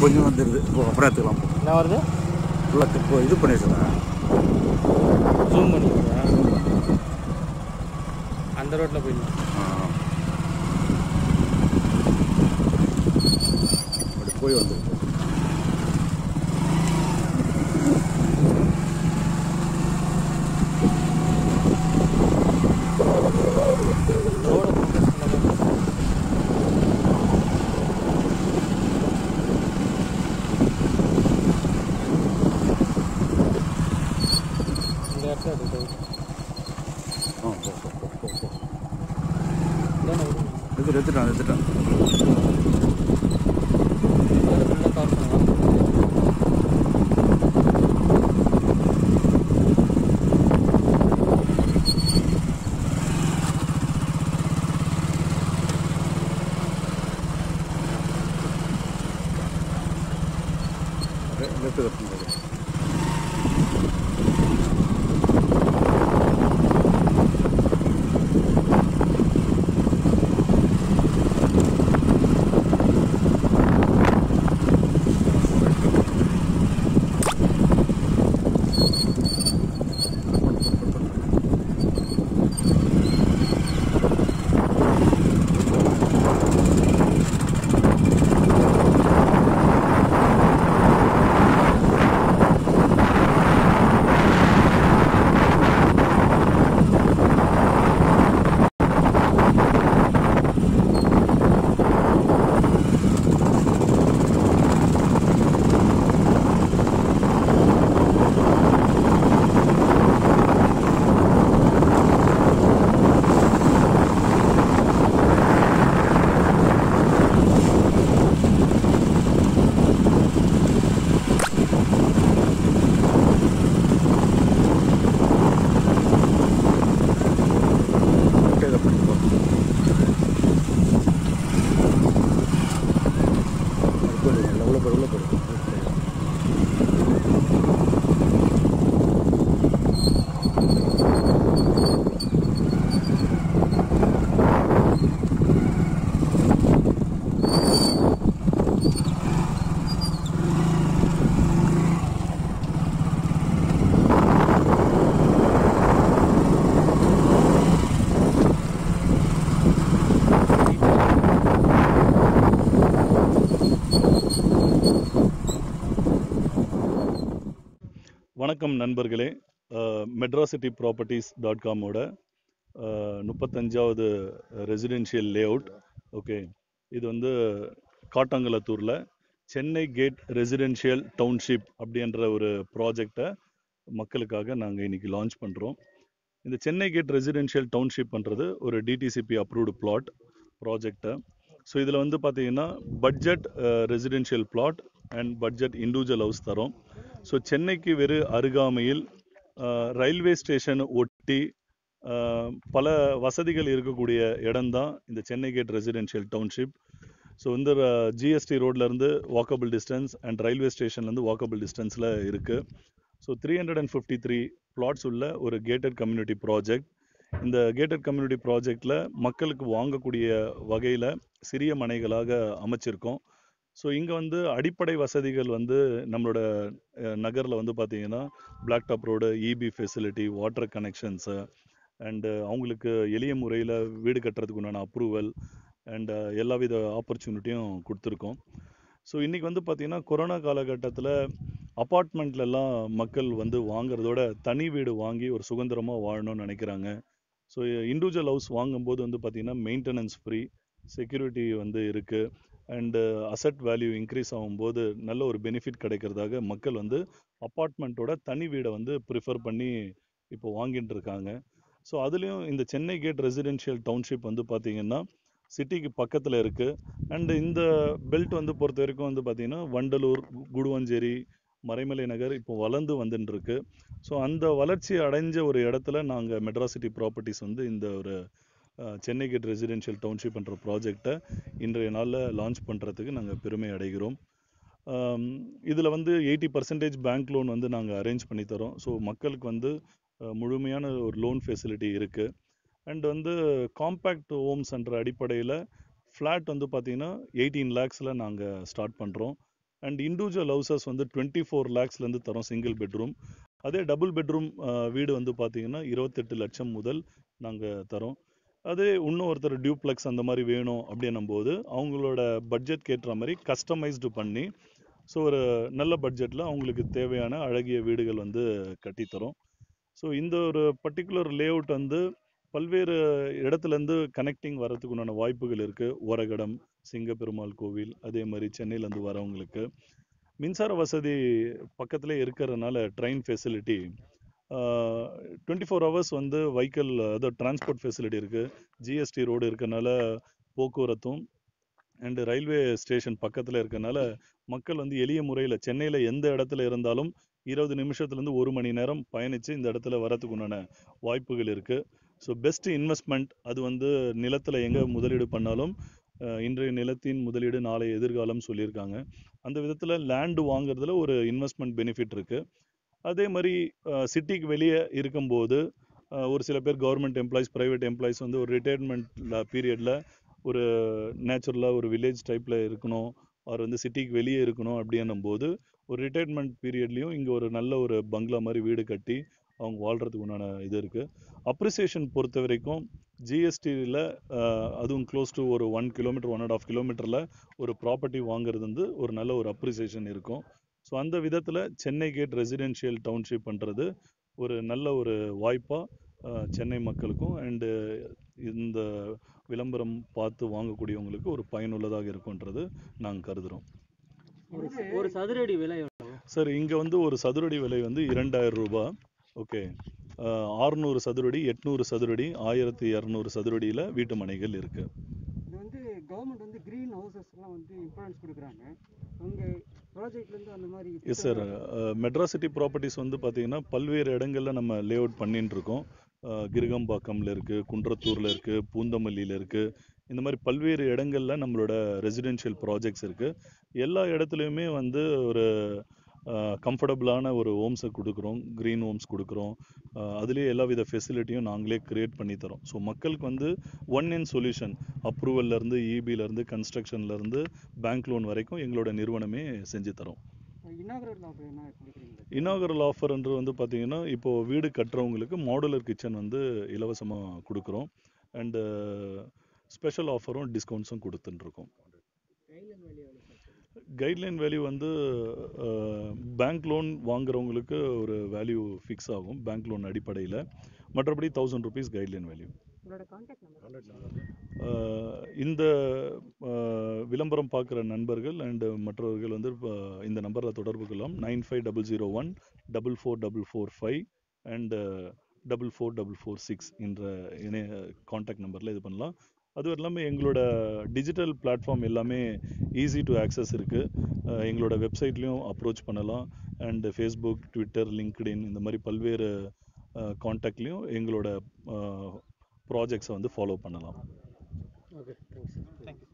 கொஞ்சம் வந்துடுது அப்புறம் எடுத்துக்கலாம் என்ன வருது? ஃபுல்லாக இப்போ இது பண்ணி ஜூம் பண்ணிக்கிறா அந்த ரோட்டில் போயிடலாம். அப்படி போய் வந்துருக்கு எடுத்துட்டான் எடுத்துட்டான் அதில் வணக்கம் நண்பர்களே. மெட்ராசிட்டி ப்ராப்பர்ட்டிஸ் டாட் காமோட முப்பத்தஞ்சாவது ரெசிடென்ஷியல் லேஅவுட் ஓகே இது வந்து காட்டாங்குளத்தூரில் சென்னை கேட் ரெசிடென்ஷியல் டவுன்ஷிப் அப்படின்ற ஒரு ப்ராஜெக்டை மக்களுக்காக நாங்கள் இன்னைக்கு லான்ச் பண்ணுறோம் இந்த சென்னை கேட் ரெசிடென்ஷியல் டவுன்ஷிப்ன்றது ஒரு டிடிசிபி அப்ரூவ்டு பிளாட் ப்ராஜெக்டை ஸோ இதில் வந்து பார்த்தீங்கன்னா budget residential plot and budget individual house தரோம். ஸோ சென்னைக்கு வெறு அருகாமையில் ரயில்வே ஸ்டேஷன் ஒட்டி பல வசதிகள் இருக்கக்கூடிய இடம்தான் இந்த Chennai gate residential township. So இந்த ஜிஎஸ்டி ரோட்லேருந்து வாக்கபிள் டிஸ்டன்ஸ் அண்ட் ரயில்வே ஸ்டேஷன்லேருந்து வாக்கபிள் டிஸ்டன்ஸில் இருக்குது so three hundred and fifty three plots உள்ள ஒரு கேட்டட் கம்யூனிட்டி ப்ராஜெக்ட் இந்த கேட்டட் கம்யூனிட்டி ப்ராஜெக்டில் மக்களுக்கு வாங்கக்கூடிய வகையில் சிறிய மனைகளாக அமைச்சிருக்கோம். ஸோ இங்கே வந்து அடிப்படை வசதிகள் வந்து நம்மளோட நகரில் வந்து பார்த்தீங்கன்னா black top road EB facility water connections and அவங்களுக்கு எளிய முறையில் வீடு கட்டுறதுக்கு உண்டான அப்ரூவல் அண்டு எல்லா வித ஆப்பர்ச்சுனிட்டியும் கொடுத்துருக்கோம். ஸோ இன்றைக்கி வந்து பார்த்திங்கன்னா கொரோனா காலகட்டத்தில் அப்பார்ட்மெண்ட்லலாம் மக்கள் வந்து வாங்குறதோட தனி வீடு வாங்கி ஒரு சுதந்திரமாக வாழணும்னு நினைக்கிறாங்க. ஸோ இண்டிவிஜுவல் ஹவுஸ் வாங்கும்போது வந்து பார்த்திங்கன்னா மெயின்டெனன்ஸ் ஃப்ரீ செக்யூரிட்டி வந்து இருக்குது அண்டு அசட் வேல்யூ இன்க்ரீஸ் ஆகும்போது நல்ல ஒரு பெனிஃபிட் கிடைக்கிறதாக மக்கள் வந்து அப்பார்ட்மெண்ட்டோட தனி வீடை வந்து ப்ரிஃபர் பண்ணி இப்போ வாங்கிட்டு இருக்காங்க. ஸோ அதுலேயும் இந்த சென்னை கேட் ரெசிடென்ஷியல் டவுன்ஷிப் வந்து பார்த்திங்கன்னா சிட்டிக்கு பக்கத்தில் இருக்குது அண்டு இந்த பெல்ட் வந்து பொறுத்த வரைக்கும் வந்து பார்த்திங்கன்னா வண்டலூர் குடுவஞ்சேரி மறைமலை நகர் இப்போ வளர்ந்து வந்துட்டுருக்கு ஸோ அந்த வளர்ச்சி அடைஞ்ச ஒரு இடத்துல நாங்கள் மெட்ராசிட்டி ப்ராப்பர்ட்டிஸ் வந்து இந்த ஒரு சென்னை கேட் ரெசிடென்ஷியல் டவுன்ஷிப் என்ற ப்ராஜெக்டை இன்றைய நாளில் லான்ச் பண்ணுறதுக்கு நாங்கள் பெருமை அடைகிறோம். இதில் வந்து எயிட்டி பர்சன்டேஜ் பேங்க் லோன் வந்து நாங்கள் அரேஞ்ச் பண்ணி தரோம். ஸோ மக்களுக்கு வந்து முழுமையான ஒரு லோன் ஃபெசிலிட்டி இருக்குது அண்ட் வந்து காம்பேக்ட் ஹோம்ஸ்ன்ற அடிப்படையில் ஃப்ளாட் வந்து பார்த்திங்கன்னா எயிட்டீன் லேக்ஸில் நாங்கள் ஸ்டார்ட் பண்ணுறோம் அண்ட் இண்டிவிஜுவல் ஹவுசஸ் வந்து டுவெண்ட்டி ஃபோர் லேக்ஸ்லேருந்து தரோம் சிங்கிள் பெட்ரூம் அதே டபுள் பெட்ரூம் வீடு வந்து பார்த்திங்கன்னா இருபத்தெட்டு லட்சம் முதல் நாங்கள் தரோம். அதே இன்னும் ஒருத்தர் டியூப்ளெக்ஸ் அந்த மாதிரி வேணும் அப்படின்னும் போது அவங்களோட பட்ஜெட் ஏற்ற மாதிரி கஸ்டமைஸ்டு பண்ணி ஸோ ஒரு நல்ல பட்ஜெட்டில் அவங்களுக்கு தேவையான அழகிய வீடுகள் வந்து கட்டித்தரும். ஸோ இந்த ஒரு பர்டிகுலர் லேஅவுட் வந்து பல்வேறு இடத்துலேருந்து கனெக்டிங் வரதுக்கு உண்டான வாய்ப்புகள் இருக்குது ஓரகடம் சிங்கப்பெருமாள் கோவில் அதே மாதிரி சென்னையிலேருந்து வரவங்களுக்கு. மின்சார வசதி பக்கத்திலே இருக்கிறதுனால train facility twenty four hours வந்து வெஹிக்கிள் அதாவது டிரான்ஸ்போர்ட் ஃபெசிலிட்டி இருக்குது ஜிஎஸ்டி ரோடு இருக்கனால போக்குவரத்தும் அண்டு ரயில்வே ஸ்டேஷன் பக்கத்தில் இருக்கனால மக்கள் வந்து எளிய முறையில் சென்னையில் எந்த இடத்துல இருந்தாலும் இருபது நிமிஷத்துலேருந்து ஒரு மணி நேரம் பயணித்து இந்த இடத்துல வரத்துக்கு உண்டான வாய்ப்புகள் இருக்குது ஸோ பெஸ்ட் இன்வெஸ்ட்மெண்ட் அது வந்து நிலத்தில் எங்கே முதலீடு பண்ணாலும் இன்றைய நிலத்தின் முதலீடு நாளை எதிர்காலம் சொல்லியிருக்காங்க. அந்த விதத்தில் லேண்டு வாங்குறதுல ஒரு இன்வெஸ்ட்மெண்ட் பெனிஃபிட் இருக்குது அதே மாதிரி சிட்டிக்கு வெளியே இருக்கும்போது ஒரு சில பேர் கவர்மெண்ட் எம்ப்ளாயிஸ் ப்ரைவேட் எம்ப்ளாயிஸ் வந்து ஒரு ரிட்டையர்மெண்ட் பீரியடில் ஒரு நேச்சுரலாக ஒரு வில்லேஜ் டைப்பில் இருக்கணும். அவர் வந்து சிட்டிக்கு வெளியே இருக்கணும் அப்படின்னும் போது ஒரு ரிட்டையர்மெண்ட் பீரியட்லேயும் இங்கே ஒரு நல்ல ஒரு பங்களா மாதிரி வீடு கட்டி அவங்க வாழ்கிறதுக்கு உண்டான இது இருக்குது அப்ரிசியேஷன் பொறுத்த வரைக்கும் ஜிஎஸ்டியில் அதுவும் க்ளோஸ் டு ஒரு one kilometre one and half கிலோமீட்டரில் ஒரு ப்ராப்பர்ட்டி வாங்குறது வந்து ஒரு நல்ல ஒரு அப்ரிசியேஷன் இருக்கும். ஸோ அந்த விதத்தில் சென்னை கேட் ரெசிடென்ஷியல் டவுன்ஷிப் பண்ணுறது ஒரு நல்ல ஒரு வாய்ப்பாக சென்னை மக்களுக்கும் அண்டு இந்த விளம்பரம் பார்த்து வாங்கக்கூடியவங்களுக்கு ஒரு பயனுள்ளதாக இருக்கும்ன்றது நாங்கள் கருதுகிறோம் ஒரு ஒரு சதுரடி விலை சார் இங்கே வந்து ஒரு சதுரடி விலை வந்து இரண்டாயிரம் ரூபாய் ஓகே. ஆறுநூறு சதுரடி எட்நூறு சதுரடி ஆயிரத்தி இரநூறு சதுரடியில் வீட்டு மனைகள் இருக்குது இது வந்து கவர்மெண்ட் வந்து கிரீன் ஹவுசஸ் எல்லாம் வந்து இம்பார்ட்டன்ஸ் கொடுக்குறாங்க. மாதிரி எஸ் சார் மெட்ராசிட்டி ப்ராப்பர்ட்டிஸ் வந்து பார்த்தீங்கன்னா பல்வேறு இடங்களில் நம்ம லே அவுட் பண்ணிட்டு இருக்கோம் கிருகம்பாக்கம்ல இருக்குது குன்றத்தூரில் இருக்குது பூந்தமல்லியில் இருக்குது இந்த மாதிரி பல்வேறு இடங்களில் நம்மளோட ரெசிடென்ஷியல் ப்ராஜெக்ட்ஸ் இருக்குது எல்லா இடத்துலையுமே வந்து ஒரு கம்ஃபர்டபுளான ஒரு ஹோம்ஸை கொடுக்குறோம் க்ரீன் ஹோம்ஸ் கொடுக்குறோம். அதுலேயே எல்லா வித ஃபெசிலிட்டியும் நாங்களே கிரியேட் பண்ணி தரோம். ஸோ மக்களுக்கு வந்து ஒன் இன் சொல்யூஷன் அப்ரூவல்லேருந்து இபிலேருந்து கன்ஸ்ட்ரக்ஷன்லேருந்து பேங்க் லோன் வரைக்கும் எங்களோட நிறுவனமே செஞ்சு தரோம். இனாகரல் ஆஃபர்ன்றது வந்து பார்த்தீங்கன்னா இப்போது வீடு கட்டுறவங்களுக்கு மாடுலர் கிச்சன் வந்து இலவசமாக கொடுக்குறோம். அண்டு ஸ்பெஷல் ஆஃபரும் டிஸ்கவுண்ட்ஸும் கொடுத்துட்டுருக்கோம் கைட்லைன் வேல்யூ வந்து பேங்க் லோன் வாங்குறவங்களுக்கு ஒரு வேல்யூ ஃபிக்ஸ் ஆகும் பேங்க் லோன் அடிப்படையில். மற்றபடி தௌசண்ட் ருபீஸ் கைட்லைன் வேல்யூ உங்களோட கான்டாக்ட் நம்பர் இந்த விளம்பரம் பார்க்குற நண்பர்கள் அண்டு மற்றவர்கள் வந்து இந்த நம்பரில் தொடர்பு கொள்ளலாம். Nine five double zero one double four double four five and double four double four six என்ற இணைய காண்டாக்ட் நம்பரில் இது பண்ணலாம். அதுவும் இல்லாமல் எங்களோட டிஜிட்டல் பிளாட்ஃபார்ம் எல்லாமே ஈஸி டு ஆக்சஸ் இருக்குது எங்களோட வெப்சைட்லேயும் அப்ரோச் பண்ணலாம். அண்டு ஃபேஸ்புக் ட்விட்டர் லிங்க்டின் இந்த மாதிரி பல்வேறு காண்டாக்ட்லேயும் எங்களோட ப்ராஜெக்ட்ஸை வந்து ஃபாலோ பண்ணலாம். Okay thanks thank you